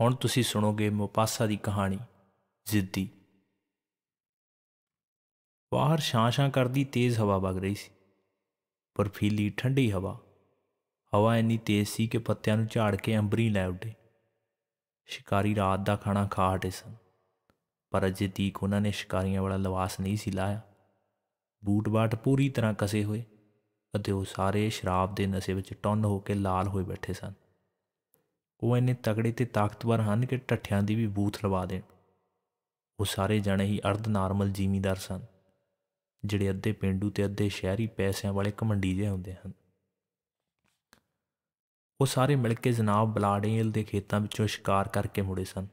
ਹੁਣ ਤੁਸੀਂ ਸੁਣੋਗੇ ਮੋਪਾਸਾ ਦੀ ਕਹਾਣੀ, ਜ਼ਿੱਦੀ। ਬਾਹਰ ਛਾਂ-ਛਾਂ ਕਰਦੀ ਤੇਜ਼ ਹਵਾ ਵਗ ਰਹੀ ਸੀ ਬਰਫੀਲੀ ਠੰਡੀ ਹਵਾ। ਹਵਾ ਇੰਨੀ ਤੇਜ਼ ਸੀ ਕਿ ਪੱਤਿਆਂ ਨੂੰ ਝਾੜ ਕੇ ਅੰਬਰੀ ਲੈ ਉੱਡੇ। ਸ਼ਿਕਾਰੀ ਰਾਤ ਦਾ ਖਾਣਾ ਖਾ ਹਟੇ ਸਨ, ਪਰ ਅਜੇ ਤੀਕ ਉਹਨਾਂ ਨੇ ਸ਼ਿਕਾਰੀਆਂ ਵਾਲਾ ਲਿਬਾਸ ਨਹੀਂ ਸੀ ਲਾਇਆ। ਬੂਟ-ਬਾਟ ਪੂਰੀ ਤਰ੍ਹਾਂ ਕਸੇ ਹੋਏ, ਅਤੇ ਉਹ ਸਾਰੇ ਸ਼ਰਾਬ ਦੇ ਨਸ਼ੇ ਵਿੱਚ ਟੁੰਨ ਹੋ ਕੇ ਲਾਲ ਹੋਏ ਬੈਠੇ ਸਨ। ਉਹ ਇੰਨੇ ਤਗੜੇ ਤੇ ਤਾਕਤਵਰ ਹਨ ਕਿ ਟੱਠਿਆਂ ਦੀ ਵੀ ਬੂਥ ਲਵਾ ਦੇਣ। ਉਹ ਸਾਰੇ ਜਣੇ ਹੀ ਅਰਧ ਨਾਰਮਲ ਜ਼ਿਮੀਂਦਾਰ ਸਨ, ਜਿਹੜੇ ਅੱਧੇ ਪਿੰਡੂ ਤੇ ਅੱਧੇ ਸ਼ਹਿਰੀ ਪੈਸਿਆਂ ਵਾਲੇ ਕਮੰਡੀ ਜਿਹੇ ਹੁੰਦੇ ਹਨ। ਉਹ ਸਾਰੇ ਮਿਲ ਕੇ ਜਨਾਬ ਬਲਾਡੇਲ ਦੇ ਖੇਤਾਂ ਵਿੱਚੋਂ ਸ਼ਿਕਾਰ ਕਰਕੇ ਮੁੜੇ ਸਨ।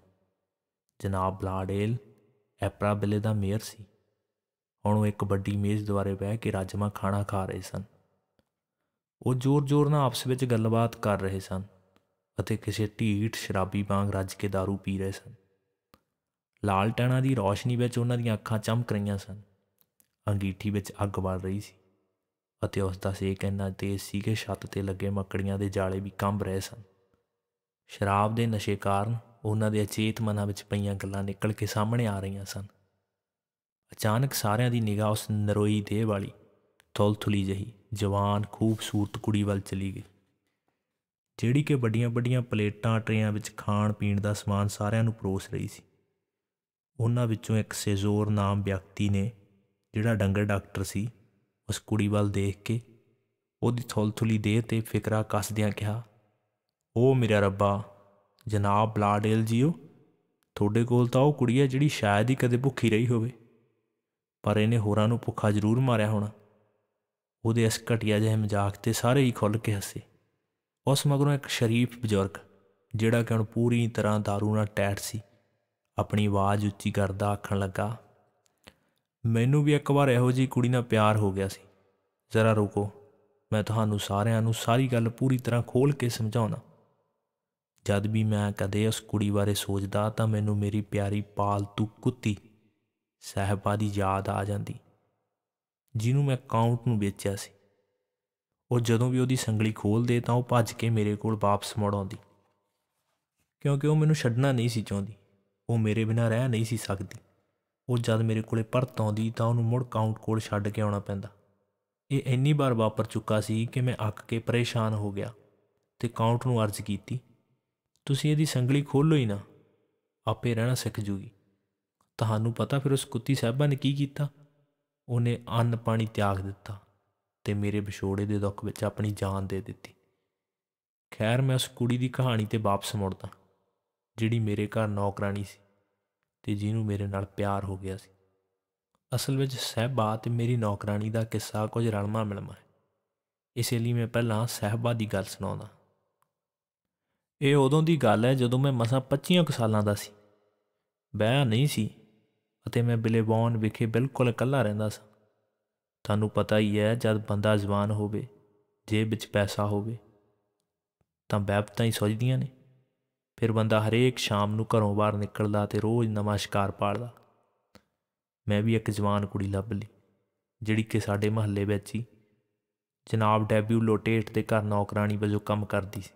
ਜਨਾਬ ਬਲਾਡੇਲ ਐਪਰਾਬਲੇ ਦਾ ਮੇਅਰ ਸੀ। ਹੁਣ ਉਹ ਇੱਕ ਵੱਡੀ ਮੇਜ਼ ਦੁਆਰੇ ਬਹਿ ਕੇ ਰਾਜਮਾ ਖਾਣਾ ਖਾ ਰਹੇ ਸਨ। ਉਹ ਜ਼ੋਰ-ਜ਼ੋਰ ਨਾਲ ਆਪਸ ਵਿੱਚ ਗੱਲਬਾਤ ਕਰ ਰਹੇ ਸਨ। ਅਤੇ ਕਿਸੇ ਢੀਠ ਸ਼ਰਾਬੀ ਵਾਂਗ ਰੱਜ ਕੇ दारू ਪੀ ਰਹੇ ਸਨ। ਲਾਲਟੈਣਾ ਦੀ ਰੌਸ਼ਨੀ ਵਿੱਚ ਉਹਨਾਂ ਦੀਆਂ ਅੱਖਾਂ ਚਮਕ ਰਹੀਆਂ ਸਨ। ਅੰਗੀਠੀ ਵਿੱਚ ਅੱਗ ਬਲ ਰਹੀ ਸੀ ਅਤੇ ਉਸ ਦਾ ਸੇਕ ਇੰਨਾ ਤੇਜ਼ ਸੀ ਕਿ ਛੱਤ ਤੇ ਲੱਗੇ ਮੱਕੜੀਆਂ ਦੇ ਜਾਲੇ ਵੀ ਕੰਬ ਰਹੇ ਸਨ। ਸ਼ਰਾਬ ਦੇ ਨਸ਼ੇ ਕਾਰਨ ਉਹਨਾਂ ਦੇ ਅਚੇਤ ਮਨਾਂ ਵਿੱਚ ਪਈਆਂ ਗੱਲਾਂ ਨਿਕਲ ਕੇ ਸਾਹਮਣੇ ਆ ਰਹੀਆਂ ਸਨ। ਅਚਾਨਕ ਸਾਰਿਆਂ ਦੀ ਨਿਗਾਹ ਉਸ ਨਰੋਈ ਦੇਹ ਵਾਲੀ, ਥੁਲਥੁਲੀ ਜਹੀ, ਜਵਾਨ, ਖੂਬਸੂਰਤ ਕੁੜੀ ਵੱਲ ਚਲੀ ਗਈ। ਜਿਹੜੀ ਕਿ ਵੱਡੀਆਂ-ਵੱਡੀਆਂ ਪਲੇਟਾਂ, ਟਰੇਆਂ ਵਿੱਚ ਖਾਣ ਪੀਣ ਦਾ ਸਮਾਨ ਸਾਰਿਆਂ ਨੂੰ ਪਰੋਸ ਰਹੀ ਸੀ। ਉਹਨਾਂ ਵਿੱਚੋਂ ਇੱਕ ਸੇਜ਼ੋਰ ਨਾਮ ਵਿਅਕਤੀ ਨੇ, ਜਿਹੜਾ ਡੰਗਰ ਡਾਕਟਰ ਸੀ, ਉਸ ਕੁੜੀ ਵੱਲ ਦੇਖ ਕੇ ਉਹਦੀ ਥੁਲਥੁਲੀ ਦੇਹ ਤੇ ਫਿਕਰਾ ਕੱਸਦਿਆਂ ਕਿਹਾ ਉਹ ਮੇਰਾ ਰੱਬਾ, ਜਨਾਬ ਬਲਾਡੇਲ ਜੀਓ, ਤੁਹਾਡੇ ਕੋਲ ਤਾਂ ਉਹ ਕੁੜੀ ਹੈ ਜਿਹੜੀ ਸ਼ਾਇਦ ਹੀ ਕਦੇ ਭੁੱਖੀ ਰਹੀ ਹੋਵੇ, ਪਰ ਇਹਨੇ ਹੋਰਾਂ ਨੂੰ ਭੁੱਖਾ ਜ਼ਰੂਰ ਮਾਰਿਆ ਹੋਣਾ। ਉਹਦੇ ਇਸ ਘਟਿਆ ਜਿਹੇ ਮਜ਼ਾਕ ਤੇ ਸਾਰੇ ਹੀ ਖੁੱਲ ਕੇ ਹੱਸੇ। ਉਸ ਮਗਰੋਂ ਇੱਕ ਸ਼ਰੀਫ ਬਜ਼ੁਰਗ, ਜਿਹੜਾ ਕਿ ਹੁਣ ਪੂਰੀ ਤਰ੍ਹਾਂ दारू ਨਾਲ ਟੈਟ ਸੀ। ਆਪਣੀ ਆਵਾਜ਼ ਉੱਚੀ ਕਰਦਾ ਆਖਣ ਲੱਗਾ, ਮੈਨੂੰ ਵੀ ਇੱਕ ਵਾਰ ਇਹੋ ਜੀ ਕੁੜੀ ਨਾਲ ਪਿਆਰ ਹੋ ਗਿਆ ਸੀ। ਜ਼ਰਾ ਰੁਕੋ, ਮੈਂ ਤੁਹਾਨੂੰ ਸਾਰਿਆਂ ਨੂੰ ਸਾਰੀ ਗੱਲ ਪੂਰੀ ਤਰ੍ਹਾਂ ਖੋਲ ਕੇ ਸਮਝਾਉਣਾ। ਜਦ ਵੀ ਮੈਂ ਕਦੇ ਉਸ ਕੁੜੀ ਬਾਰੇ ਸੋਚਦਾ ਤਾਂ ਮੈਨੂੰ ਮੇਰੀ ਪਿਆਰੀ ਪਾਲਤੂ ਕੁੱਤੀ, ਸਹਿਬਾ ਦੀ ਯਾਦ ਆ ਜਾਂਦੀ, ਜਿਹਨੂੰ ਮੈਂ ਕਾਊਂਟ ਨੂੰ ਵੇਚਿਆ ਸੀ। ਉਹ ਜਦੋਂ ਵੀ ਉਹਦੀ ਸੰਗਲੀ ਖੋਲਦੇ ਤਾਂ ਉਹ ਭੱਜ ਕੇ ਮੇਰੇ ਕੋਲ ਵਾਪਸ ਮੁੜ ਆਉਂਦੀ। ਕਿਉਂਕਿ ਉਹ ਮੈਨੂੰ ਛੱਡਣਾ ਨਹੀਂ ਸੀ ਚਾਹੁੰਦੀ। ਉਹ ਮੇਰੇ ਬਿਨਾਂ ਰਹਿ ਨਹੀਂ ਸੀ ਸਕਦੀ। ਉਹ ਜਦ ਮੇਰੇ ਕੋਲੇ ਪਰਤ ਆਉਂਦੀ ਤਾਂ ਉਹਨੂੰ ਮੁੜ ਕਾਊਂਟ ਕੋਲ ਛੱਡ ਕੇ ਆਉਣਾ ਪੈਂਦਾ। ਇਹ ਇੰਨੀ ਵਾਰ ਵਾਪਰ ਚੁੱਕਾ ਸੀ ਕਿ ਮੈਂ ਅੱਕ ਕੇ ਪਰੇਸ਼ਾਨ ਹੋ ਗਿਆ ਤੇ ਕਾਊਂਟ ਨੂੰ ਅਰਜ਼ ਕੀਤੀ, ਤੁਸੀਂ ਇਹਦੀ ਸੰਗਲੀ ਖੋਲੋ ਹੀ ਨਾ, ਆਪੇ ਰਹਿਣਾ ਸਿੱਖ ਜੂਗੀ। ਤੁਹਾਨੂੰ ਪਤਾ ਫਿਰ ਉਸ ਕੁੱਤੀ ਸਾਹਿਬਾਂ ਨੇ ਕੀ ਕੀਤਾ? ਉਹਨੇ ਅੰਨ ਪਾਣੀ ਤਿਆਗ ਦਿੱਤਾ। ਤੇ ਮੇਰੇ ਵਿਛੋੜੇ ਦੇ ਦੁੱਖ ਵਿੱਚ ਆਪਣੀ ਜਾਨ ਦੇ ਦਿੱਤੀ। ਖੈਰ, ਮੈਂ ਉਸ ਕੁੜੀ ਦੀ ਕਹਾਣੀ ਤੇ ਵਾਪਸ ਮੁੜਦਾ, ਜਿਹੜੀ ਮੇਰੇ ਘਰ ਨੌਕਰਾਨੀ ਸੀ ਤੇ ਜਿਹਨੂੰ ਮੇਰੇ ਨਾਲ ਪਿਆਰ ਹੋ ਗਿਆ ਸੀ। ਅਸਲ ਵਿੱਚ ਸਹਿਬਾ ਤੇ ਮੇਰੀ ਨੌਕਰਾਨੀ ਦਾ ਕਿੱਸਾ ਕੁਝ ਰਲਮਾ ਮਿਲਮਾ ਹੈ। ਇਸੇ ਲਈ ਮੈਂ ਪਹਿਲਾਂ ਸਹਿਬਾ ਦੀ ਗੱਲ ਸੁਣਾਉਂਦਾ। ਇਹ ਉਦੋਂ ਦੀ ਗੱਲ ਹੈ ਜਦੋਂ ਮੈਂ ਮਸਾਂ 25 ਕੁ ਸਾਲਾਂ ਦਾ ਸੀ। ਵਿਆਹ ਨਹੀਂ ਸੀ ਅਤੇ ਮੈਂ ਬਿਲੇਬੌਨ ਵਿਖੇ ਬਿਲਕੁਲ ਇਕੱਲਾ ਰਹਿੰਦਾ ਸਾਂ। ਤੁਹਾਨੂੰ ਪਤਾ ਹੀ ਹੈ, ਜਦ ਬੰਦਾ ਜਵਾਨ ਹੋਵੇ, ਜੇਬ ਵਿੱਚ ਪੈਸਾ ਹੋਵੇ, ਤਾਂ ਬੈਬਤਾਂ ਹੀ ਸੋਚਦੀਆਂ ਨੇ। ਫਿਰ ਬੰਦਾ ਹਰੇਕ ਸ਼ਾਮ ਨੂੰ ਘਰੋਂ ਬਾਹਰ ਨਿਕਲਦਾ ਤੇ ਰੋਜ਼ ਨਵਾਂ ਸ਼ਿਕਾਰ ਪਾਲਦਾ। ਮੈਂ ਵੀ ਇੱਕ ਜਵਾਨ ਕੁੜੀ ਲੱਭ ਲਈ, ਜਿਹੜੀ ਕਿ ਸਾਡੇ ਮਹੱਲੇ ਵਿੱਚ ਹੀ ਜਨਾਬ ਡੈਬਿਊ ਲੋਟੇਟ ਦੇ ਘਰ ਨੌਕਰਾਨੀ ਵਜੋਂ ਕੰਮ ਕਰਦੀ ਸੀ।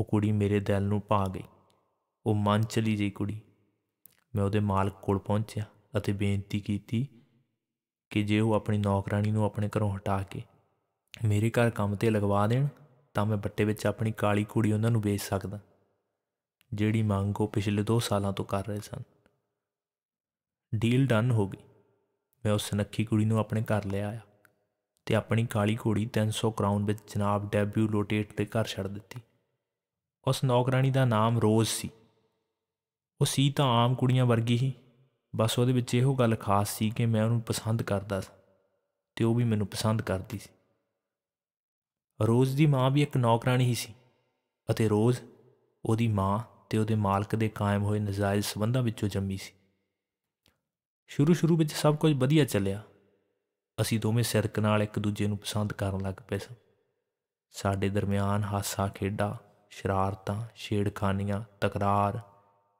ਉਹ ਕੁੜੀ ਮੇਰੇ ਦਿਲ ਨੂੰ ਪਾ ਗਈ। ਉਹ ਮਨ ਚਲੀ ਗਈ ਕੁੜੀ। ਮੈਂ ਉਹਦੇ ਮਾਲਕ ਕੋਲ ਪਹੁੰਚਿਆ ਅਤੇ ਬੇਨਤੀ ਕੀਤੀ ਕਿ ਜੇ ਉਹ ਆਪਣੀ ਨੌਕਰਾਨੀ ਨੂੰ ਆਪਣੇ ਘਰੋਂ ਹਟਾ ਕੇ ਮੇਰੇ ਘਰ ਕੰਮ ਤੇ ਲਗਵਾ ਦੇਣ, ਤਾਂ ਮੈਂ ਬੱਟੇ ਵਿੱਚ ਆਪਣੀ ਕਾਲੀ ਕੁੜੀ ਉਹਨਾਂ ਨੂੰ ਵੇਚ ਸਕਦਾ, ਜਿਹੜੀ ਮੰਗ ਉਹ ਪਿਛਲੇ 2 ਸਾਲਾਂ ਤੋਂ ਕਰ ਰਹੇ ਸਨ। ਡੀਲ ਡਨ ਹੋ ਗਈ। ਮੈਂ ਉਸ ਨੱਖੀ ਕੁੜੀ ਨੂੰ ਆਪਣੇ ਘਰ ਲੈ ਆਇਆ ਤੇ ਆਪਣੀ ਕਾਲੀ ਘੋੜੀ 300 ਕਰਾਊਨ ਵਿੱਚ ਜਨਾਬ ਡੈਬਿਊ ਲੋਟੇਟ ਦੇ ਘਰ ਛੱਡ ਦਿੱਤੀ। ਉਸ ਨੌਕਰਾਨੀ ਦਾ ਨਾਮ ਰੋਜ਼ ਸੀ। ਉਹ ਸੀ ਤਾਂ ਆਮ ਕੁੜੀਆਂ ਵਰਗੀ ਹੀ। ਬਸ ਉਹਦੇ ਵਿੱਚ ਇਹੋ ਗੱਲ ਖਾਸ ਸੀ ਕਿ ਮੈਂ ਉਹਨੂੰ ਪਸੰਦ ਕਰਦਾ ਸੀ ਤੇ ਉਹ ਵੀ ਮੈਨੂੰ ਪਸੰਦ ਕਰਦੀ ਸੀ। ਰੋਜ਼ ਦੀ ਮਾਂ ਵੀ ਇੱਕ ਨੌਕਰਾਨੀ ਹੀ ਸੀ ਅਤੇ ਰੋਜ਼ ਉਹਦੀ ਮਾਂ ਤੇ ਉਹਦੇ ਮਾਲਕ ਦੇ ਕਾਇਮ ਹੋਏ ਨਜਾਇਜ਼ ਸਬੰਧਾਂ ਵਿੱਚੋਂ ਜੰਮੀ ਸੀ। ਸ਼ੁਰੂ ਸ਼ੁਰੂ ਵਿੱਚ ਸਭ ਕੁਝ ਵਧੀਆ ਚੱਲਿਆ। ਅਸੀਂ ਦੋਵੇਂ ਸਿਰਕ ਨਾਲ ਇੱਕ ਦੂਜੇ ਨੂੰ ਪਸੰਦ ਕਰਨ ਲੱਗ ਪਏ ਸਾਂ। ਸਾਡੇ ਦਰਮਿਆਨ ਹਾਸਾ ਖੇਡਾ ਸ਼ਰਾਰਤਾਂ, ਛੇੜਖਾਨੀਆਂ, ਤਕਰਾਰ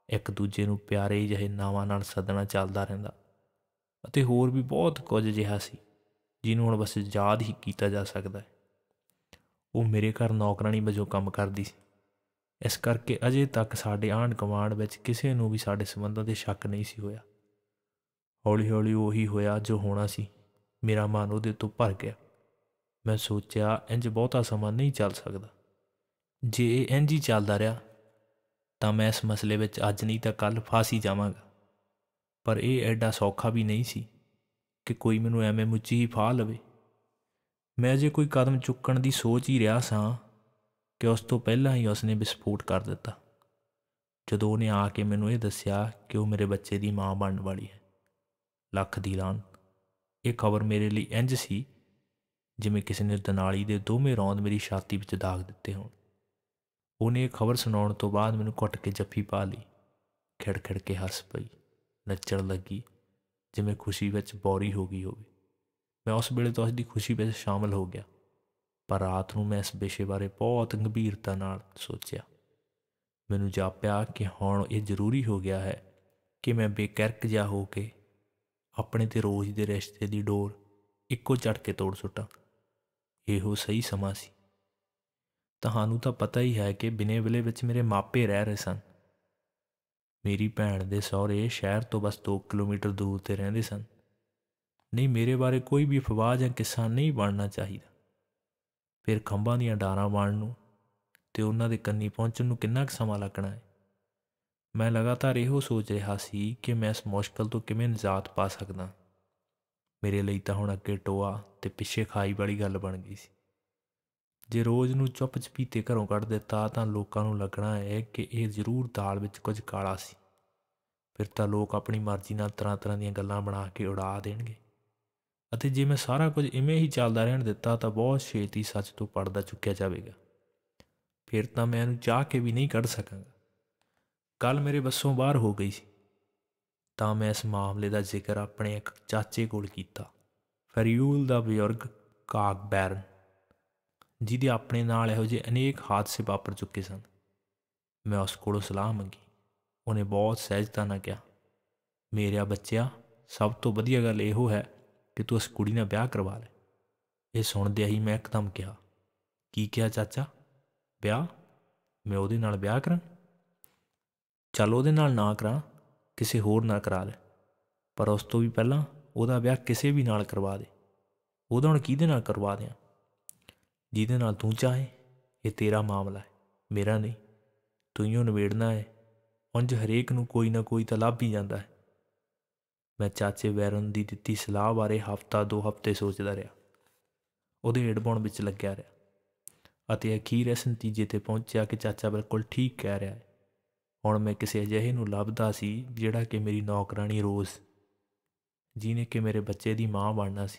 ਇੱਕ ਦੂਜੇ ਨੂੰ ਪਿਆਰੇ ਜਿਹੇ ਨਾਵਾਂ ਨਾਲ ਸੱਦਣਾ ਚੱਲਦਾ ਰਹਿੰਦਾ। ਅਤੇ ਹੋਰ ਵੀ ਬਹੁਤ ਕੁਝ ਜਿਹਾ ਸੀ, ਜਿਹਨੂੰ ਹੁਣ ਬਸ ਯਾਦ ਹੀ ਕੀਤਾ ਜਾ ਸਕਦਾ ਹੈ। ਉਹ ਮੇਰੇ ਘਰ ਨੌਕਰਾਨੀ ਵਜੋਂ ਕੰਮ ਕਰਦੀ ਸੀ। ਇਸ ਕਰਕੇ ਅਜੇ ਤੱਕ ਸਾਡੇ ਆਂਢ ਗੁਆਂਢ ਵਿੱਚ ਕਿਸੇ ਨੂੰ ਵੀ ਸਾਡੇ ਸੰਬੰਧਾਂ 'ਤੇ ਸ਼ੱਕ ਨਹੀਂ ਸੀ ਹੋਇਆ। ਹੌਲੀ ਹੌਲੀ ਉਹੀ ਹੋਇਆ ਜੋ ਹੋਣਾ ਸੀ। ਮੇਰਾ ਮਨ ਉਹਦੇ ਤੋਂ ਭਰ ਗਿਆ। ਮੈਂ ਸੋਚਿਆ ਇੰਜ ਬਹੁਤਾ ਸਮਾਂ ਨਹੀਂ ਚੱਲ ਸਕਦਾ। ਜੇ ਇਹ ਇੰਜ ਹੀ ਚੱਲਦਾ ਰਿਹਾ ਤਾਂ ਮੈਂ ਇਸ ਮਸਲੇ ਵਿੱਚ ਅੱਜ ਨਹੀਂ ਤਾਂ ਕੱਲ ਫਸ ਹੀ ਜਾਵਾਂਗਾ। ਪਰ ਇਹ ਐਡਾ ਸੌਖਾ ਵੀ ਨਹੀਂ ਸੀ ਕਿ ਕੋਈ ਮੈਨੂੰ ਐਵੇਂ ਮੁੱਚੀ ਹੀ ਫਾ ਲਵੇ। ਮੈਂ ਜੇ ਕੋਈ ਕਦਮ ਚੁੱਕਣ ਦੀ ਸੋਚ ਹੀ ਰਿਹਾ ਸਾਂ ਕਿ ਉਸ ਤੋਂ ਪਹਿਲਾਂ ਹੀ ਉਸਨੇ ਵਿਸਫੋਟ ਕਰ ਦਿੱਤਾ। ਜਦੋਂ ਉਹਨੇ ਆ ਕੇ ਮੈਨੂੰ ਇਹ ਦੱਸਿਆ ਕਿ ਉਹ ਮੇਰੇ ਬੱਚੇ ਦੀ ਮਾਂ ਬਣਨ ਵਾਲੀ ਹੈ। ਲੱਖ ਦੀ ਲਾਨ ਇਹ ਖਬਰ ਮੇਰੇ ਲਈ ਇੰਜ ਸੀ ਜਿਵੇਂ ਕਿਸੇ ਨੇ ਦਨਾਲੀ ਦੇ ਦੋਵੇਂ ਰੌਂਦ ਮੇਰੀ ਛਾਤੀ ਵਿੱਚ ਦਾਗ ਦਿੱਤੇ ਹੋਣ। ਉਹਨੇ ਇਹ ਖਬਰ ਸੁਣਾਉਣ ਤੋਂ ਬਾਅਦ ਮੈਨੂੰ ਕੁੱਟ ਕੇ ਜੱਫੀ ਪਾ ਲਈ। ਖਿੜ ਖਿੜ ਕੇ ਹੱਸ ਪਈ, ਨੱਚਣ ਲੱਗੀ, ਜਿਵੇਂ ਖੁਸ਼ੀ ਵਿੱਚ ਬੌਰੀ ਹੋ ਗਈ ਹੋਵੇ। ਮੈਂ ਉਸ ਵੇਲੇ ਤਾਂ ਉਸ ਦੀ ਖੁਸ਼ੀ ਵਿੱਚ ਸ਼ਾਮਲ ਹੋ ਗਿਆ, ਪਰ ਰਾਤ ਨੂੰ ਮੈਂ ਇਸ ਵਿਸ਼ੇ ਬਾਰੇ ਬਹੁਤ ਗੰਭੀਰਤਾ ਨਾਲ ਸੋਚਿਆ। ਮੈਨੂੰ ਜਾਪਿਆ ਕਿ ਹੁਣ ਇਹ ਜ਼ਰੂਰੀ ਹੋ ਗਿਆ ਹੈ ਕਿ ਮੈਂ ਬੇਕਰਕ ਜਾ ਹੋ ਕੇ ਆਪਣੇ ਤੇ ਰੋਜ਼ ਦੇ ਰਿਸ਼ਤੇ ਦੀ ਡੋਰ ਇੱਕੋ ਝਟਕੇ ਕੇ ਤੋੜ ਸੁੱਟਾਂ। ਇਹੋ ਸਹੀ ਸਮਾਂ ਸੀ। ਤੁਹਾਨੂੰ ਤਾਂ ਪਤਾ ਹੀ ਹੈ ਕਿ ਬਿਨੇ ਵਿਲੇ ਵਿੱਚ ਮੇਰੇ ਮਾਪੇ ਰਹਿ ਰਹੇ ਸਨ। ਮੇਰੀ ਭੈਣ ਦੇ ਸਹੁਰੇ ਸ਼ਹਿਰ ਤੋਂ ਬਸ 2 ਕਿਲੋਮੀਟਰ ਦੂਰ ਤੇ ਰਹਿੰਦੇ ਸਨ। ਨਹੀਂ, ਮੇਰੇ ਬਾਰੇ ਕੋਈ ਵੀ ਫਵਾਜ ਜਾਂ ਕਿੱਸਾ ਨਹੀਂ ਬਣਨਾ ਚਾਹੀਦਾ। ਫਿਰ ਖੰਭਾਂ ਦੀਆਂ ਡਾਰਾਂ ਬਣਨ ਨੂੰ ਤੇ ਉਹਨਾਂ ਦੇ ਕੰਨੀ ਪਹੁੰਚਣ ਨੂੰ ਕਿੰਨਾ ਕੁ ਸਮਾਂ ਲੱਗਣਾ ਹੈ? ਮੈਂ ਲਗਾਤਾਰ ਇਹੋ ਸੋਚ ਰਿਹਾ ਸੀ ਕਿ ਮੈਂ ਇਸ ਮੁਸ਼ਕਲ ਤੋਂ ਕਿਵੇਂ ਨਿਜਾਤ ਪਾ ਸਕਦਾ। ਮੇਰੇ ਲਈ ਤਾਂ ਹੁਣ ਅੱਗੇ ਟੋਆ ਤੇ ਪਿੱਛੇ ਖਾਈ ਵਾਲੀ ਗੱਲ ਬਣ ਗਈ ਸੀ। ਜੇ ਰੋਜ਼ ਨੂੰ ਚੁੱਪ ਚਪੀਤੇ ਘਰੋਂ ਕੱਢ ਦਿੱਤਾ, ਤਾਂ ਲੋਕਾਂ ਨੂੰ ਲੱਗਣਾ ਹੈ ਕਿ ਇਹ ਜ਼ਰੂਰ ਦਾਲ ਵਿੱਚ ਕੁਝ ਕਾਲਾ ਸੀ। ਫਿਰ ਤਾਂ ਲੋਕ ਆਪਣੀ ਮਰਜ਼ੀ ਨਾਲ ਤਰ੍ਹਾਂ ਤਰ੍ਹਾਂ ਦੀਆਂ ਗੱਲਾਂ ਬਣਾ ਕੇ ਉਡਾ ਦੇਣਗੇ। ਅਤੇ ਜੇ ਮੈਂ ਸਾਰਾ ਕੁਝ ਇਵੇਂ ਹੀ ਚੱਲਦਾ ਰਹਿਣ ਦਿੱਤਾ, ਤਾਂ ਬਹੁਤ ਛੇਤੀ ਸੱਚ ਤੋਂ ਪਰਦਾ ਚੁੱਕਿਆ ਜਾਵੇਗਾ। ਫਿਰ ਤਾਂ ਮੈਂ ਇਹਨੂੰ ਚਾਹ ਕੇ ਵੀ ਨਹੀਂ ਕੱਢ ਸਕਾਂਗਾ। ਕੱਲ ਮੇਰੇ ਬੱਸੋਂ ਬਾਹਰ ਹੋ ਗਈ ਸੀ। ਤਾਂ ਮੈਂ ਇਸ ਮਾਮਲੇ ਦਾ ਜ਼ਿਕਰ ਆਪਣੇ ਇੱਕ ਚਾਚੇ ਕੋਲ ਕੀਤਾ। ਫਰੀਊਲ ਦਾ ਬਜ਼ੁਰਗ ਕਾਗ ਬੈਰਨ ਜਿਹਦੇ ਆਪਣੇ ਨਾਲ ਇਹੋ ਜਿਹੇ ਅਨੇਕ ਹਾਦਸੇ ਵਾਪਰ ਚੁੱਕੇ ਸਨ। ਮੈਂ ਉਸ ਕੋਲੋਂ ਸਲਾਹ ਮੰਗੀ। ਉਹਨੇ ਬਹੁਤ ਸਹਿਜਤਾ ਨਾਲ ਕਿਹਾ, ਮੇਰਿਆ ਬੱਚਿਆ, ਸਭ ਤੋਂ ਵਧੀਆ ਗੱਲ ਇਹੋ ਹੈ ਕਿ ਤੂੰ ਉਸ ਕੁੜੀ ਨਾਲ ਵਿਆਹ ਕਰਵਾ ਲੈ। ਇਹ ਸੁਣਦਿਆਂ ਹੀ ਮੈਂ ਇੱਕਦਮ ਕਿਹਾ, ਕੀ ਕਿਹਾ ਚਾਚਾ? ਵਿਆਹ? ਮੈਂ ਉਹਦੇ ਨਾਲ ਵਿਆਹ ਕਰਾਂ? ਚੱਲ ਉਹਦੇ ਨਾਲ ਨਾ ਕਰਾਂ, ਕਿਸੇ ਹੋਰ ਨਾਲ ਕਰਾ ਲੈ, ਪਰ ਉਸ ਤੋਂ ਵੀ ਪਹਿਲਾਂ ਉਹਦਾ ਵਿਆਹ ਕਿਸੇ ਵੀ ਨਾਲ ਕਰਵਾ ਦੇ। ਉਹਦਾ ਹੁਣ ਕਿਹਦੇ ਨਾਲ ਕਰਵਾ ਦਿਆਂ? ਜਿਹਦੇ ਨਾਲ ਤੂੰ ਚਾਹੇ, ਇਹ ਤੇਰਾ ਮਾਮਲਾ ਹੈ, ਮੇਰਾ ਨਹੀਂ। ਤੂੰ ਹੀ ਨਵੇੜਨਾ ਹੈ, ਉਂਝ ਹਰੇਕ ਨੂੰ ਕੋਈ ਨਾ ਕੋਈ ਤਾਂ ਲੱਭ ਹੀ ਜਾਂਦਾ ਹੈ। ਮੈਂ ਚਾਚੇ ਵੈਰਨ ਦੀ ਦਿੱਤੀ ਸਲਾਹ ਬਾਰੇ ਹਫਤਾ ਦੋ ਹਫ਼ਤੇ ਸੋਚਦਾ ਰਿਹਾ। ਉਹਦੇ ਹੈਡਫੋਨ ਵਿੱਚ ਲੱਗਿਆ ਰਿਹਾ। ਅਤੇ ਅਖੀਰ ਇਸ ਨਤੀਜੇ ਤੇ ਪਹੁੰਚਿਆ ਕਿ ਚਾਚਾ ਬਿਲਕੁਲ ਠੀਕ ਕਹਿ ਰਿਹਾ ਹੈ। ਹੁਣ ਮੈਂ ਕਿਸੇ ਅਜਿਹੇ ਨੂੰ ਲੱਭਦਾ ਸੀ ਜਿਹੜਾ ਕਿ ਮੇਰੀ ਨੌਕਰਾਨੀ ਰੋਜ਼, ਜਿਹਨੇ ਕਿ ਮੇਰੇ ਬੱਚੇ ਦੀ ਮਾਂ ਬਣਨਾ ਸੀ,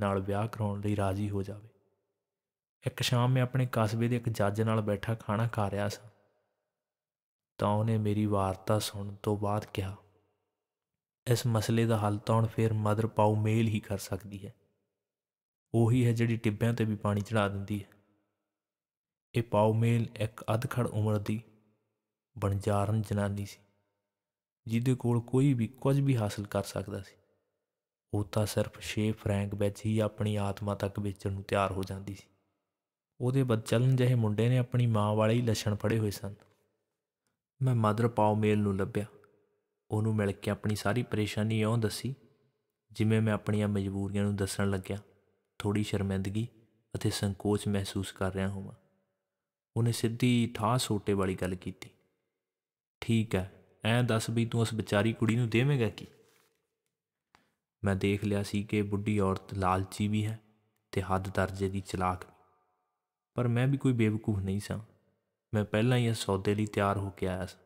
ਨਾਲ ਵਿਆਹ ਕਰਾਉਣ ਲਈ ਰਾਜ਼ੀ ਹੋ ਜਾਵੇ। ਇੱਕ ਸ਼ਾਮ ਮੈਂ ਆਪਣੇ ਕਸਬੇ ਦੇ ਇੱਕ ਜੱਜ ਨਾਲ ਬੈਠਾ ਖਾਣਾ ਖਾ ਰਿਹਾ ਸਾਂ। ਤਾਂ ਉਹਨੇ ਮੇਰੀ ਵਾਰਤਾ ਸੁਣਨ ਤੋਂ ਬਾਅਦ ਕਿਹਾ, ਇਸ ਮਸਲੇ ਦਾ ਹੱਲ ਤਾਂ ਹੁਣ ਫੇਰ ਮਦਰ ਪਾਉ ਮੇਲ ਹੀ ਕਰ ਸਕਦੀ ਹੈ। ਉਹੀ ਹੈ ਜਿਹੜੀ ਟਿੱਬਿਆਂ ਤੇ ਵੀ ਪਾਣੀ ਚੜਾ ਦਿੰਦੀ ਹੈ। ਇਹ ਪਾਉ ਮੇਲ ਇੱਕ ਅਧਖੜ ਉਮਰ ਦੀ ਬਣਜਾਰਨ ਜਨਾਨੀ ਸੀ, ਜਿਹਦੇ ਕੋਲ ਕੋਈ ਵੀ ਕੁਝ ਵੀ ਹਾਸਲ ਕਰ ਸਕਦਾ ਸੀ। ਉਹ ਤਾਂ ਸਿਰਫ 6 ਫਰੈਂਕ ਵਿੱਚ ਹੀ ਆਪਣੀ ਆਤਮਾ ਤੱਕ ਵੇਚਣ ਨੂੰ ਤਿਆਰ ਹੋ ਜਾਂਦੀ ਸੀ। ਉਹਦੇ ਬਦਚਲਨ ਜਿਹੇ ਮੁੰਡੇ ਨੇ ਆਪਣੀ ਮਾਂ ਵਾਲੇ ਹੀ ਲੱਛਣ ਫੜੇ ਹੋਏ ਸਨ। ਮੈਂ ਮਦਰ ਪਾਉ ਮੇਲ ਨੂੰ ਲੱਭਿਆ। ਉਹਨੂੰ ਮਿਲ ਕੇ ਆਪਣੀ ਸਾਰੀ ਪਰੇਸ਼ਾਨੀ ਇਉਂ ਦੱਸੀ, ਜਿਵੇਂ ਮੈਂ ਆਪਣੀਆਂ ਮਜਬੂਰੀਆਂ ਨੂੰ ਦੱਸਣ ਲੱਗਿਆ। ਥੋੜੀ ਸ਼ਰਮਿੰਦਗੀ ਅਤੇ ਸੰਕੋਚ ਮਹਿਸੂਸ ਕਰ ਰਿਹਾ ਹਾਂ ਉਹਨੇ ਸਿੱਧੀ ਠਾਹ ਸੋਟੇ ਵਾਲੀ ਗੱਲ ਕੀਤੀ। ਠੀਕ ਹੈ, ਐਂ ਦੱਸ ਵੀ ਤੂੰ ਉਸ ਵਿਚਾਰੀ ਕੁੜੀ ਨੂੰ ਦੇਵੇਂਗਾ ਕੀ? ਮੈਂ ਦੇਖ ਲਿਆ ਸੀ ਕਿ ਬੁੱਢੀ ਔਰਤ ਲਾਲਚੀ ਵੀ ਹੈ ਤੇ ਹੱਦ ਦਰਜੇ ਦੀ ਚਲਾਕ ਪਰ ਮੈਂ ਵੀ ਕੋਈ ਬੇਵਕੂਫ ਨਹੀਂ ਸਾਂ। ਮੈਂ ਪਹਿਲਾਂ ਹੀ ਇਸ ਸੌਦੇ ਲਈ ਤਿਆਰ ਹੋ ਕੇ ਆਇਆ ਸੀ।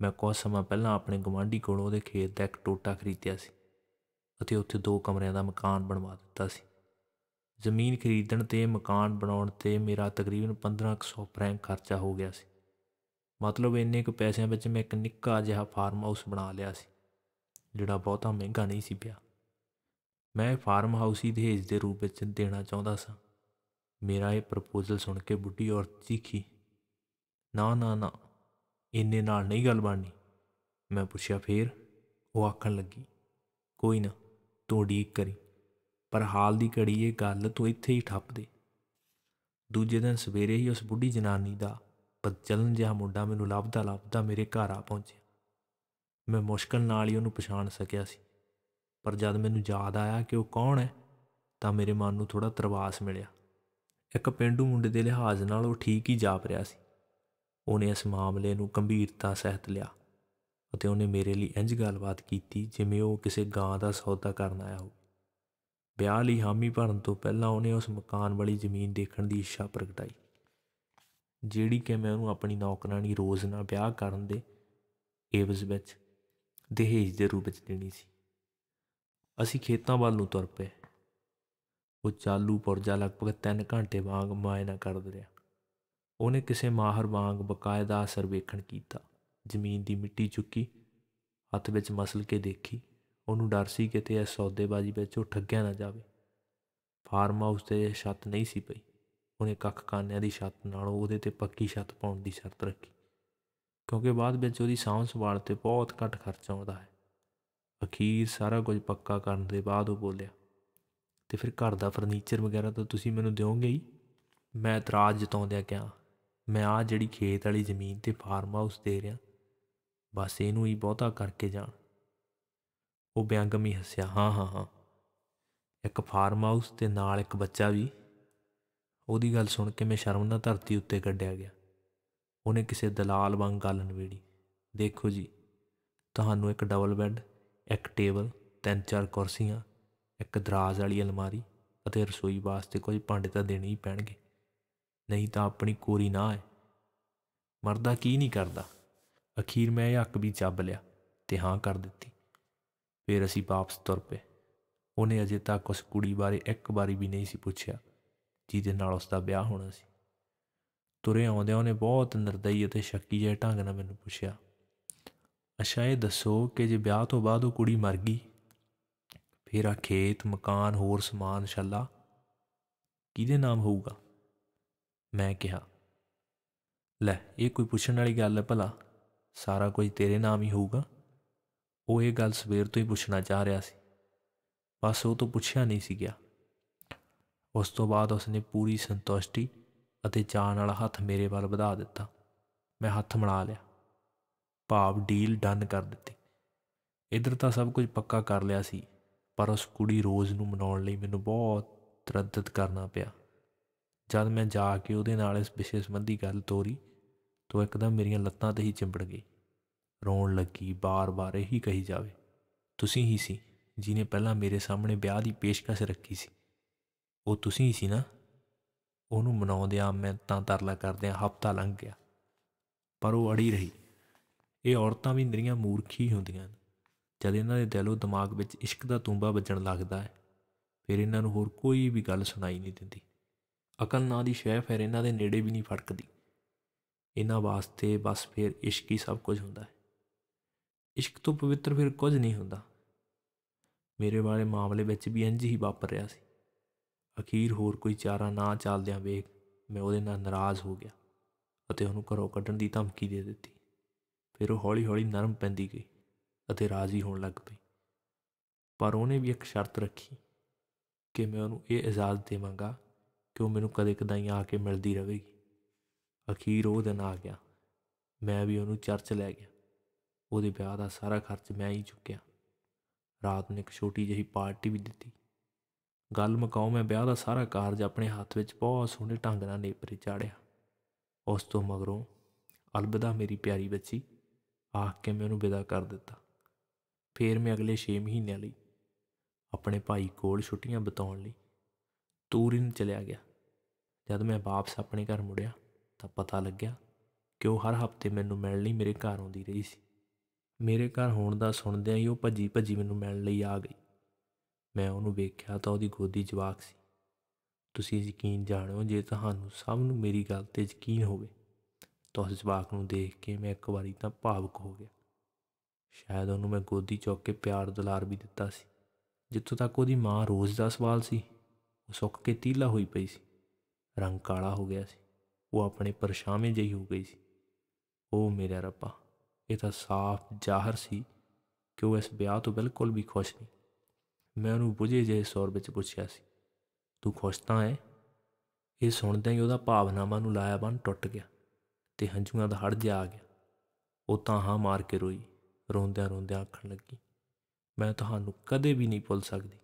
ਮੈਂ ਕੁਝ ਸਮਾਂ ਪਹਿਲਾਂ ਆਪਣੇ ਗਵਾਂਢੀ ਕੋਲੋਂ ਉਹਦੇ ਖੇਤ ਦਾ ਇੱਕ ਟੋਟਾ ਖਰੀਦਿਆ ਸੀ ਅਤੇ ਉੱਥੇ ਦੋ ਕਮਰਿਆਂ ਦਾ ਮਕਾਨ ਬਣਵਾ ਦਿੱਤਾ ਸੀ। ਜ਼ਮੀਨ ਖਰੀਦਣ ਤੇ ਮਕਾਨ ਬਣਾਉਣ ਤੇ ਮੇਰਾ ਤਕਰੀਬਨ 1500 ਫਰੈਂਕ ਖਰਚਾ ਹੋ ਗਿਆ ਸੀ। ਮਤਲਬ ਇੰਨੇ ਕੁ ਪੈਸਿਆਂ ਵਿੱਚ ਮੈਂ ਇੱਕ ਨਿੱਕਾ ਜਿਹਾ ਫਾਰਮ ਹਾਊਸ ਬਣਾ ਲਿਆ ਸੀ, ਜਿਹੜਾ ਬਹੁਤਾ ਮਹਿੰਗਾ ਨਹੀਂ ਸੀ ਪਿਆ। ਮੈਂ ਫਾਰਮ ਹਾਊਸ ਹੀ ਦਹੇਜ ਦੇ ਰੂਪ ਵਿੱਚ ਦੇਣਾ ਚਾਹੁੰਦਾ ਸਾਂ। ਮੇਰਾ ਇਹ ਪ੍ਰਪੋਜ਼ਲ ਸੁਣ ਕੇ ਬੁੱਢੀ ਔਰਤ ਚੀਖੀ, ਨਾ ਨਾ ਨਾ, ਇੰਨੇ ਨਾਲ ਨਹੀਂ ਗੱਲ ਬਣਨੀ। ਮੈਂ ਪੁੱਛਿਆ, ਫੇਰ? ਉਹ ਆਖਣ ਲੱਗੀ, ਕੋਈ ਨਾ ਤੂੰ ਉਡੀਕ ਕਰੀ, ਪਰ ਹਾਲ ਦੀ ਘੜੀ ਇਹ ਗੱਲ ਤੂੰ ਇੱਥੇ ਹੀ ਠੱਪ ਦੇ। ਦੂਜੇ ਦਿਨ ਸਵੇਰੇ ਹੀ ਉਸ ਬੁੱਢੀ ਜਨਾਨੀ ਦਾ ਬਦਚਲਨ ਜਿਹਾ ਮੁੰਡਾ ਮੈਨੂੰ ਲੱਭਦਾ ਲੱਭਦਾ ਮੇਰੇ ਘਰ ਆ ਪਹੁੰਚਿਆ। ਮੈਂ ਮੁਸ਼ਕਲ ਨਾਲ ਹੀ ਉਹਨੂੰ ਪਛਾਣ ਸਕਿਆ ਸੀ, ਪਰ ਜਦ ਮੈਨੂੰ ਯਾਦ ਆਇਆ ਕਿ ਉਹ ਕੌਣ ਹੈ, ਤਾਂ ਮੇਰੇ ਮਨ ਨੂੰ ਥੋੜਾ ਤਰਵਾਸ ਮਿਲਿਆ। ਇੱਕ ਪਿੰਡੂ ਮੁੰਡੇ ਦੇ ਲਿਹਾਜ਼ ਨਾਲ ਉਹ ਠੀਕ ਹੀ ਜਾਪ ਰਿਹਾ ਸੀ। ਉਹਨੇ ਇਸ ਮਾਮਲੇ ਨੂੰ ਗੰਭੀਰਤਾ ਸਹਿਤ ਲਿਆ ਅਤੇ ਉਹਨੇ ਮੇਰੇ ਲਈ ਇੰਜ ਗੱਲਬਾਤ ਕੀਤੀ ਜਿਵੇਂ ਉਹ ਕਿਸੇ ਗਾਂ ਦਾ ਸੌਦਾ ਕਰਨ ਆਇਆ ਹੋਵੇ। ਵਿਆਹ ਲਈ ਹਾਮੀ ਭਰਨ ਤੋਂ ਪਹਿਲਾਂ ਉਹਨੇ ਉਸ ਮਕਾਨ ਵਾਲੀ ਜ਼ਮੀਨ ਦੇਖਣ ਦੀ ਇੱਛਾ ਪ੍ਰਗਟਾਈ। ਜਿਹੜੀ ਕਿ ਮੈਂ ਉਹਨੂੰ ਆਪਣੀ ਨੌਕਰਾਨੀ ਰੋਜ਼ ਨਾਲ ਵਿਆਹ ਕਰਨ ਦੇ ਏਵਜ਼ ਵਿੱਚ, ਦਹੇਜ ਦੇ ਰੂਪ ਵਿੱਚ ਦੇਣੀ ਸੀ। ਅਸੀਂ ਖੇਤਾਂ ਵੱਲ ਨੂੰ ਤੁਰ ਪਏ। ਉਹ ਚਾਲੂ ਪੁਰਜਾ ਲਗਭਗ 3 ਘੰਟੇ ਵਾਂਗ ਮਾਇਨਾ ਕਰਦ ਰਿਹਾ। ਉਹਨੇ ਕਿਸੇ ਮਾਹਰ ਵਾਂਗ ਬਕਾਇਦਾ ਸਰਵੇਖਣ ਕੀਤਾ। ਜ਼ਮੀਨ ਦੀ ਮਿੱਟੀ ਚੁੱਕੀ, ਹੱਥ ਵਿੱਚ ਮਸਲ ਕੇ ਦੇਖੀ। ਉਹਨੂੰ ਡਰ ਸੀ ਕਿਤੇ ਇਸ ਸੌਦੇਬਾਜ਼ੀ ਵਿੱਚ ਉਹ ਠੱਗਿਆ ਨਾ ਜਾਵੇ। ਫਾਰਮ ਹਾਊਸ ਤੇ ਛੱਤ ਨਹੀਂ ਸੀ ਪਈ। ਉਹਨੇ ਕੱਖ ਕਾਨਿਆਂ ਦੀ ਛੱਤ ਨਾਲੋਂ ਉਹਦੇ ਤੇ ਪੱਕੀ ਛੱਤ ਪਾਉਣ ਦੀ ਸ਼ਰਤ ਰੱਖੀ। ਕਿਉਂਕਿ ਬਾਅਦ ਵਿੱਚ ਉਹਦੀ ਸਾਂਭ ਸੰਭਾਲ ਤੇ ਬਹੁਤ ਘੱਟ ਖਰਚ ਆਉਂਦਾ ਹੈ। ਅਖੀਰ ਸਾਰਾ ਕੁਝ ਪੱਕਾ ਕਰਨ ਦੇ ਬਾਅਦ ਉਹ ਬੋਲਿਆ ਤੇ ਫਿਰ ਘਰ ਦਾ ਫਰਨੀਚਰ ਵਗੈਰਾ ਤਾਂ ਤੁਸੀਂ ਮੈਨੂੰ ਦਿਓਗੇ ਹੀ। ਮੈਂ ਇਤਰਾਜ਼ ਜਤਾਉਂਦਿਆਂ ਕਿਹਾ, ਮੈਂ ਆ ਜਿਹੜੀ ਖੇਤ ਵਾਲੀ ਜ਼ਮੀਨ ਤੇ ਫਾਰਮ ਹਾਊਸ ਦੇ ਰਿਹਾ, ਬਸ ਇਹਨੂੰ ਹੀ ਬਹੁਤਾ ਕਰਕੇ ਜਾਣ। ਉਹ ਬਿਆੰਗਮੀ ਹੱਸਿਆ, ਹਾਂ ਹਾਂ ਹਾਂ। ਇੱਕ ਫਾਰਮ ਹਾਊਸ ਤੇ ਨਾਲ ਇੱਕ ਬੱਚਾ ਵੀ। ਉਹਦੀ ਗੱਲ ਸੁਣ ਕੇ ਮੈਂ ਸ਼ਰਮ ਨਾਲ ਧਰਤੀ ਉੱਤੇ ਕੱਢਿਆ ਗਿਆ। ਉਹਨੇ ਕਿਸੇ ਦਲਾਲ ਵਾਂਗ ਗੱਲ ਨਵੇੜੀ ਦੇਖੋ ਜੀ, ਤੁਹਾਨੂੰ ਇੱਕ ਡਬਲ ਬੈੱਡ ਇੱਕ ਟੇਬਲ ਤਿੰਨ ਚਾਰ ਕੁਰਸੀਆਂ ਇੱਕ ਦਰਾਜ਼ ਵਾਲੀ ਅਲਮਾਰੀ ਅਤੇ ਰਸੋਈ ਵਾਸਤੇ ਕੁਝ ਭਾਂਡੇ ਤਾਂ ਦੇਣੇ ਹੀ ਪੈਣਗੇ। ਨਹੀਂ ਤਾਂ ਆਪਣੀ ਕੋਰੀ ਨਾ ਹੈ ਮਰਦਾ ਕੀ ਨਹੀਂ ਕਰਦਾ। ਅਖੀਰ ਮੈਂ ਇਹ ਹੱਕ ਵੀ ਚੱਬ ਲਿਆ ਤੇ ਹਾਂ ਕਰ ਦਿੱਤੀ। ਫਿਰ ਅਸੀਂ ਵਾਪਸ ਤੁਰ ਪਏ। ਉਹਨੇ ਅਜੇ ਤੱਕ ਉਸ ਕੁੜੀ ਬਾਰੇ ਇੱਕ ਵਾਰੀ ਵੀ ਨਹੀਂ ਸੀ ਪੁੱਛਿਆ, ਜਿਹਦੇ ਨਾਲ ਉਸ ਦਾ ਵਿਆਹ ਹੋਣਾ ਸੀ। ਤੁਰੇ ਆਉਂਦਿਆਂ ਉਹਨੇ ਬਹੁਤ ਨਿਰਦਈ ਅਤੇ ਸ਼ੱਕੀ ਜਿਹੇ ਢੰਗ ਨਾਲ ਮੈਨੂੰ ਪੁੱਛਿਆ, ਅੱਛਾ, ਇਹ ਦੱਸੋ ਕਿ ਜੇ ਵਿਆਹ ਤੋਂ ਬਾਅਦ ਉਹ ਕੁੜੀ ਮਰ ਗਈ ਫਿਰ ਆ ਖੇਤ, ਮਕਾਨ, ਹੋਰ ਸਮਾਨ ਛੱਲਾ ਕਿਹਦੇ ਨਾਮ ਹੋਊਗਾ? ਮੈਂ ਕਿਹਾ, ਲੈ, ਇਹ ਕੋਈ ਪੁੱਛਣ ਵਾਲੀ ਗੱਲ ਹੈ ਭਲਾ। ਸਾਰਾ ਕੁਝ ਤੇਰੇ ਨਾਮ ਹੀ ਹੋਊਗਾ। ਉਹ ਇਹ ਗੱਲ ਸਵੇਰ ਤੋਂ ਹੀ ਪੁੱਛਣਾ ਚਾਹ ਰਿਹਾ ਸੀ। ਬਸ ਉਹ ਤੋਂ ਪੁੱਛਿਆ ਨਹੀਂ ਸੀ ਗਿਆ। ਉਸ ਤੋਂ ਬਾਅਦ ਉਸਨੇ ਪੂਰੀ ਸੰਤੁਸ਼ਟੀ ਅਤੇ ਚਾਹ ਨਾਲ ਹੱਥ ਮੇਰੇ ਵੱਲ ਵਧਾ ਦਿੱਤਾ। ਮੈਂ ਹੱਥ ਮਿਲਾ ਲਿਆ। ਭਾਵ ਡੀਲ ਡਨ ਕਰ ਦਿੱਤੀ। ਇਧਰ ਤਾਂ ਸਭ ਕੁਝ ਪੱਕਾ ਕਰ ਲਿਆ ਸੀ। ਪਰ ਉਸ ਕੁੜੀ ਰੋਜ਼ ਨੂੰ ਮਨਾਉਣ ਲਈ ਮੈਨੂੰ ਬਹੁਤ ਤਰਦਦ ਕਰਨਾ ਪਿਆ। ਜਦ ਮੈਂ ਜਾ ਕੇ ਉਹਦੇ ਨਾਲ ਇਸ ਵਿਸ਼ੇ ਸੰਬੰਧੀ ਗੱਲ ਤੋਰੀ, ਤਾਂ ਇੱਕਦਮ ਮੇਰੀਆਂ ਲੱਤਾਂ ਤੇ ਹੀ ਚਿੰਬੜ ਗਈ। ਰੋਣ ਲੱਗੀ, ਬਾਰ-ਬਾਰ ਇਹੀ ਕਹੀ ਜਾਵੇ, ਤੁਸੀਂ ਹੀ ਸੀ ਜਿਨੇ ਪਹਿਲਾਂ ਮੇਰੇ ਸਾਹਮਣੇ ਵਿਆਹ ਦੀ ਪੇਸ਼ਕਸ਼ ਰੱਖੀ ਸੀ। ਉਹ ਤੁਸੀਂ ਹੀ ਸੀ ਨਾ? ਉਹਨੂੰ ਮਨਾਉਂਦਿਆਂ ਮੈਂ ਤਾਂ ਤਰਲਾ ਕਰਦਿਆਂ ਹਫਤਾ ਲੰਘ ਗਿਆ। ਪਰ ਉਹ ਅੜੀ ਰਹੀ। ਇਹ ਔਰਤਾਂ ਵੀ ਨਿਰੀਆਂ ਮੂਰਖੀ ਹੁੰਦੀਆਂ ਨੇ। ਜਦ ਇਹਨਾਂ ਦੇ ਦਿਲੋਂ ਦਿਮਾਗ ਵਿੱਚ ਇਸ਼ਕ ਦਾ ਤੂੰਬਾ ਵੱਜਣ ਲੱਗਦਾ ਹੈ। ਫਿਰ ਇਹਨਾਂ ਨੂੰ ਹੋਰ ਕੋਈ ਵੀ ਗੱਲ ਸੁਣਾਈ ਨਹੀਂ ਦਿੰਦੀ। ਅਕਲ ਨਾਂ ਦੀ ਸ਼ੈ ਫਿਰ ਇਹਨਾਂ ਦੇ ਨੇੜੇ ਵੀ ਨਹੀਂ ਫੜਕਦੀ। ਇਹਨਾਂ ਵਾਸਤੇ ਬਸ ਫਿਰ ਇਸ਼ਕ ਹੀ ਸਭ ਕੁਝ ਹੁੰਦਾ ਹੈ। ਇਸ਼ਕ ਤੋਂ ਪਵਿੱਤਰ ਫਿਰ ਕੁਝ ਨਹੀਂ ਹੁੰਦਾ। ਮੇਰੇ ਵਾਲੇ ਮਾਮਲੇ ਵਿੱਚ ਵੀ ਇੰਜ ਹੀ ਵਾਪਰ ਰਿਹਾ ਸੀ। ਅਖੀਰ ਹੋਰ ਕੋਈ ਚਾਰਾ ਨਾ ਚੱਲਦਿਆਂ ਵੇਖ ਮੈਂ ਉਹਦੇ ਨਾਲ ਨਾਰਾਜ਼ ਹੋ ਗਿਆ ਅਤੇ ਉਹਨੂੰ ਘਰੋਂ ਕੱਢਣ ਦੀ ਧਮਕੀ ਦੇ ਦਿੱਤੀ। ਫਿਰ ਉਹ ਹੌਲੀ-ਹੌਲੀ ਨਰਮ ਪੈਂਦੀ ਗਈ। ਅਤੇ ਰਾਜ਼ੀ ਹੋਣ ਲੱਗ ਪਈ। ਪਰ ਉਹਨੇ ਵੀ ਇੱਕ ਸ਼ਰਤ ਰੱਖੀ ਕਿ ਮੈਂ ਉਹਨੂੰ ਇਹ ਇਜਾਜ਼ਤ ਦੇਵਾਂਗਾ ਕਿ ਉਹ ਮੈਨੂੰ ਕਦੇ ਕਦਾਈ ਆ ਕੇ ਮਿਲਦੀ ਰਹੇਗੀ। ਅਖੀਰ ਉਹ ਦਿਨ ਆ ਗਿਆ। ਮੈਂ ਵੀ ਉਹਨੂੰ ਚਰਚ ਲੈ ਗਿਆ। ਉਹਦੇ ਵਿਆਹ ਦਾ ਸਾਰਾ ਖਰਚ ਮੈਂ ਹੀ ਚੁੱਕਿਆ। ਰਾਤ ਨੂੰ ਇੱਕ ਛੋਟੀ ਜਿਹੀ ਪਾਰਟੀ ਵੀ ਦਿੱਤੀ। ਗੱਲ ਮਕਾਉ ਮੈਂ ਵਿਆਹ ਦਾ ਸਾਰਾ ਕਾਰਜ ਆਪਣੇ ਹੱਥ ਵਿੱਚ ਬਹੁਤ ਸੋਹਣੇ ਢੰਗ ਨਾਲ ਨੇਪਰੇ ਚਾੜਿਆ। ਉਸ ਤੋਂ ਮਗਰੋਂ ਅਲਬਦਾ ਮੇਰੀ ਪਿਆਰੀ ਬੱਚੀ ਆਖ ਕੇ ਮੈਂ ਉਹਨੂੰ ਵਿਦਾ ਕਰ ਦਿੱਤਾ। ਫੇਰ ਮੈਂ ਅਗਲੇ 6 ਮਹੀਨਿਆਂ ਲਈ ਆਪਣੇ ਭਾਈ ਕੋਲ ਛੁੱਟੀਆਂ ਬਿਤਾਉਣ ਲਈ ਤੂਰਿਨ ਚਲਿਆ ਗਿਆ। ਜਦ ਮੈਂ ਵਾਪਸ ਆਪਣੇ ਘਰ ਮੁੜਿਆ ਤਾਂ ਪਤਾ ਲੱਗਿਆ ਕਿ ਉਹ ਹਰ ਹਫ਼ਤੇ ਮੈਨੂੰ ਮਿਲਣ ਲਈ ਮੇਰੇ ਘਰ ਆਉਂਦੀ ਰਹੀ ਸੀ। ਮੇਰੇ ਘਰ ਹੋਣ ਦਾ ਸੁਣਦਿਆਂ ਹੀ ਉਹ ਭੱਜੀ ਭੱਜੀ ਮੈਨੂੰ ਮਿਲਣ ਲਈ ਆ ਗਈ। ਮੈਂ ਉਹਨੂੰ ਵੇਖਿਆ ਤਾਂ ਉਹਦੀ ਗੋਦੀ ਜਵਾਕ ਸੀ। ਤੁਸੀਂ ਯਕੀਨ ਜਾਣੋ, ਜੇ ਤੁਹਾਨੂੰ ਸਭ ਨੂੰ ਮੇਰੀ ਗੱਲ ਤੇ ਯਕੀਨ ਹੋਵੇ ਤਾਂ ਉਸ ਜਵਾਕ ਨੂੰ ਦੇਖ ਕੇ ਮੈਂ ਇੱਕ ਵਾਰੀ ਤਾਂ ਭਾਵੁਕ ਹੋ ਗਿਆ। ਸ਼ਾਇਦ ਉਹਨੂੰ ਮੈਂ ਗੋਦੀ ਚੁੱਕ ਕੇ ਪਿਆਰ ਦੁਲਾਰ ਵੀ ਦਿੱਤਾ ਸੀ। ਜਿੱਥੋਂ ਤੱਕ ਉਹਦੀ ਮਾਂ ਰੋਜ਼ ਦਾ ਸਵਾਲ ਸੀ, ਉਹ ਸੁੱਕ ਕੇ ਤੀਲਾ ਹੋਈ ਪਈ ਸੀ। ਰੰਗ ਕਾਲਾ ਹੋ ਗਿਆ ਸੀ। ਉਹ ਆਪਣੇ ਪਰਛਾਵੇਂ ਜਿਹੀ ਹੋ ਗਈ ਸੀ। ਉਹ ਮੇਰਾ ਰੱਬਾ, ਇਹ ਤਾਂ ਸਾਫ਼ ਜ਼ਾਹਰ ਸੀ ਕਿ ਉਹ ਇਸ ਵਿਆਹ ਤੋਂ ਬਿਲਕੁਲ ਵੀ ਖੁਸ਼ ਨਹੀਂ। ਮੈਂ ਉਹਨੂੰ ਬੁਝੇ ਜਿਹੇ ਸੌਰ ਵਿੱਚ ਪੁੱਛਿਆ ਸੀ, ਤੂੰ ਖੁਸ਼ ਤਾਂ ਹੈ? ਇਹ ਸੁਣਦਿਆਂ ਹੀ ਉਹਦਾ ਭਾਵਨਾਵਾਂ ਨੂੰ ਲਾਇਆ ਬੰਨ ਟੁੱਟ ਗਿਆ ਤੇ ਹੰਝੂਆਂ ਦਾ ਹੜ ਜਿਹਾ ਆ ਗਿਆ। ਉਹ ਤਾਂ ਹਾਂ ਮਾਰ ਕੇ ਰੋਈ। ਰੋਂਦਿਆਂ ਰੋਂਦਿਆਂ ਆਖਣ ਲੱਗੀ, ਮੈਂ ਤੁਹਾਨੂੰ ਕਦੇ ਵੀ ਨਹੀਂ ਭੁੱਲ ਸਕਦੀ,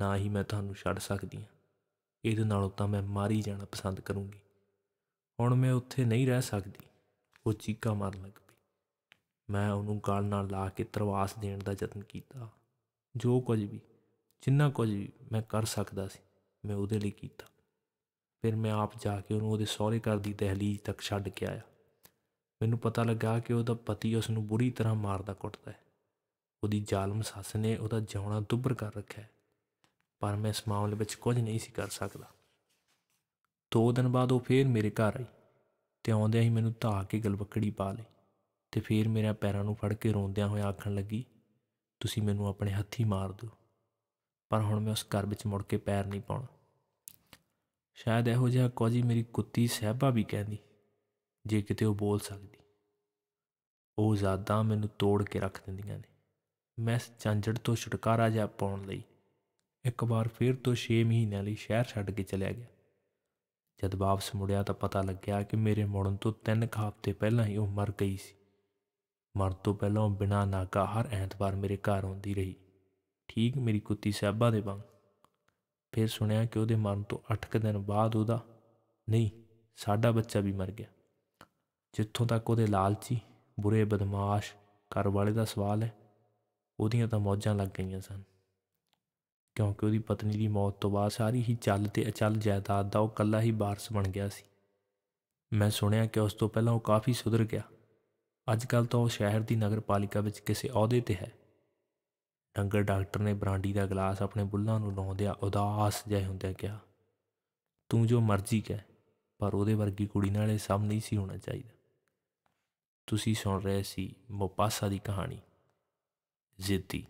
ਨਾ ਹੀ ਮੈਂ ਤੁਹਾਨੂੰ ਛੱਡ ਸਕਦੀ ਹਾਂ। ਇਹਦੇ ਨਾਲੋਂ ਤਾਂ ਮੈਂ ਮਾਰੀ ਜਾਣਾ ਪਸੰਦ ਕਰੂੰਗੀ। ਹੁਣ ਮੈਂ ਉੱਥੇ ਨਹੀਂ ਰਹਿ ਸਕਦੀ। ਉਹ ਚੀਕਾ ਮਾਰਨ ਲੱਗ ਪਈ। ਮੈਂ ਉਹਨੂੰ ਗਲ ਨਾਲ ਲਾ ਕੇ ਤਰਵਾਸ ਦੇਣ ਦਾ ਯਤਨ ਕੀਤਾ। ਜੋ ਕੁਝ ਵੀ, ਜਿੰਨਾ ਕੁਝ ਵੀ ਮੈਂ ਕਰ ਸਕਦਾ ਸੀ, ਮੈਂ ਉਹਦੇ ਲਈ ਕੀਤਾ। ਫਿਰ ਮੈਂ ਆਪ ਜਾ ਕੇ ਉਹਨੂੰ ਉਹਦੇ ਸਹੁਰੇ ਘਰ ਦੀ ਦਹਲੀਜ਼ ਤੱਕ ਛੱਡ ਕੇ ਆਇਆ। ਮੈਨੂੰ ਪਤਾ ਲੱਗਾ ਕਿ ਉਹਦਾ ਪਤੀ ਉਸ ਨੂੰ ਬੁਰੀ ਤਰ੍ਹਾਂ ਮਾਰਦਾ ਕੁੱਟਦਾ ਹੈ। ਉਹਦੀ ਜ਼ਾਲਮ ਸੱਸ ਨੇ ਉਹਦਾ ਜਿਉਣਾ ਦੁੱਬਰ ਕਰ ਰੱਖਿਆ ਹੈ। ਪਰ ਮੈਂ ਇਸ ਮਾਮਲੇ ਵਿੱਚ ਕੁਝ ਨਹੀਂ ਸੀ ਕਰ ਸਕਦਾ। ਦੋ ਦਿਨ ਬਾਅਦ ਉਹ ਫੇਰ ਮੇਰੇ ਘਰ ਆਈ ਤੇ ਆਉਂਦਿਆਂ ਹੀ ਮੈਨੂੰ ਧਾ ਕੇ ਗਲਵਕੜੀ ਪਾ ਲਈ ਤੇ ਫੇਰ ਮੇਰੇ ਪੈਰਾਂ ਨੂੰ ਫੜ ਕੇ ਰੋਂਦਿਆਂ ਹੋਇਆ ਆਖਣ ਲੱਗੀ, ਤੁਸੀਂ ਮੈਨੂੰ ਆਪਣੇ ਹੱਥੀ ਮਾਰ ਦਿਓ, ਪਰ ਹੁਣ ਮੈਂ ਉਸ ਘਰ ਵਿੱਚ ਮੁੜ ਕੇ ਪੈਰ ਨਹੀਂ ਪਾਉਣਾ। ਸ਼ਾਇਦ ਇਹੋ ਜਿਹਾ ਕੁਝ ਹੀ ਮੇਰੀ ਕੁੱਤੀ ਸਹਿਬਾ ਵੀ ਕਹਿੰਦੀ। ਜੇ ਕਿਤੇ ਉਹ ਬੋਲ ਸਕਦੀ। ਉਹ ਜ਼ਾਦਾਂ ਮੈਨੂੰ ਤੋੜ ਕੇ ਰੱਖ ਦਿੰਦੀਆਂ ਨੇ। ਮੈਂ ਇਸ ਝੰਜੜ ਤੋਂ ਛੁਟਕਾਰਾ ਜਾ ਪਾਉਣ ਲਈ ਇੱਕ ਵਾਰ ਫਿਰ ਤੋਂ 6 ਮਹੀਨਿਆਂ ਲਈ ਸ਼ਹਿਰ ਛੱਡ ਕੇ ਚਲਿਆ ਗਿਆ। ਜਦ ਵਾਪਸ ਮੁੜਿਆ ਤਾਂ ਪਤਾ ਲੱਗਿਆ ਕਿ ਮੇਰੇ ਮੁੜਨ ਤੋਂ ਤਿੰਨ ਹਫ਼ਤੇ ਪਹਿਲਾਂ ਹੀ ਉਹ ਮਰ ਗਈ ਸੀ। ਮਰਨ ਤੋਂ ਪਹਿਲਾਂ ਉਹ ਬਿਨਾਂ ਨਾਗਾ ਹਰ ਐਤਵਾਰ ਮੇਰੇ ਘਰ ਆਉਂਦੀ ਰਹੀ। ਠੀਕ ਮੇਰੀ ਕੁੱਤੀ ਸਾਹਿਬਾ ਦੇ ਵਾਂਗ। ਫਿਰ ਸੁਣਿਆ ਕਿ ਉਹਦੇ ਮਰਨ ਤੋਂ 8 ਦਿਨ ਬਾਅਦ ਉਹਦਾ, ਨਹੀਂ, ਸਾਡਾ ਬੱਚਾ ਵੀ ਮਰ ਗਿਆ। ਜਿੱਥੋਂ ਤੱਕ ਉਹਦੇ ਲਾਲਚੀ, ਬੁਰੇ, ਬਦਮਾਸ਼ ਘਰ ਵਾਲੇ ਦਾ ਸਵਾਲ ਹੈ, ਉਹਦੀਆਂ ਤਾਂ ਮੌਜਾਂ ਲੱਗ ਗਈਆਂ ਸਨ। ਕਿਉਂਕਿ ਉਹਦੀ ਪਤਨੀ ਦੀ ਮੌਤ ਤੋਂ ਬਾਅਦ ਸਾਰੀ ਹੀ ਚੱਲ ਤੇ ਅਚਲ ਜਾਇਦਾਦ ਦਾ ਉਹ ਕੱਲਾ ਹੀ ਵਾਰਸ ਬਣ ਗਿਆ ਸੀ। ਮੈਂ ਸੁਣਿਆ ਕਿ ਉਸ ਤੋਂ ਪਹਿਲਾਂ ਉਹ ਕਾਫੀ ਸੁਧਰ ਗਿਆ। ਅੱਜ ਕੱਲ ਤਾਂ ਉਹ ਸ਼ਹਿਰ ਦੀ ਨਗਰਪਾਲਿਕਾ ਵਿੱਚ ਕਿਸੇ ਅਹੁਦੇ ਤੇ ਹੈ। ਡੰਗਰ ਡਾਕਟਰ ਨੇ ਬਰਾਂਡੀ ਦਾ ਗਲਾਸ ਆਪਣੇ ਬੁੱਲਾਂ ਨੂੰ ਲਾਉਂਦਿਆਂ ਉਦਾਸ ਜਿਹੇ ਹੁੰਦਿਆਂ ਕਿਹਾ, ਤੂੰ ਜੋ ਮਰਜ਼ੀ ਕਹਿ, ਪਰ ਉਹਦੇ ਵਰਗੀ ਕੁੜੀ ਨਾਲ ਇਹ ਸਭ ਨਹੀਂ ਸੀ ਹੋਣਾ ਚਾਹੀਦਾ। ਤੁਸੀਂ ਸੁਣ ਰਹੇ ਸੀ ਮੋਪਾਸਾ ਦੀ ਕਹਾਣੀ ਜ਼ਿੱਦੀ।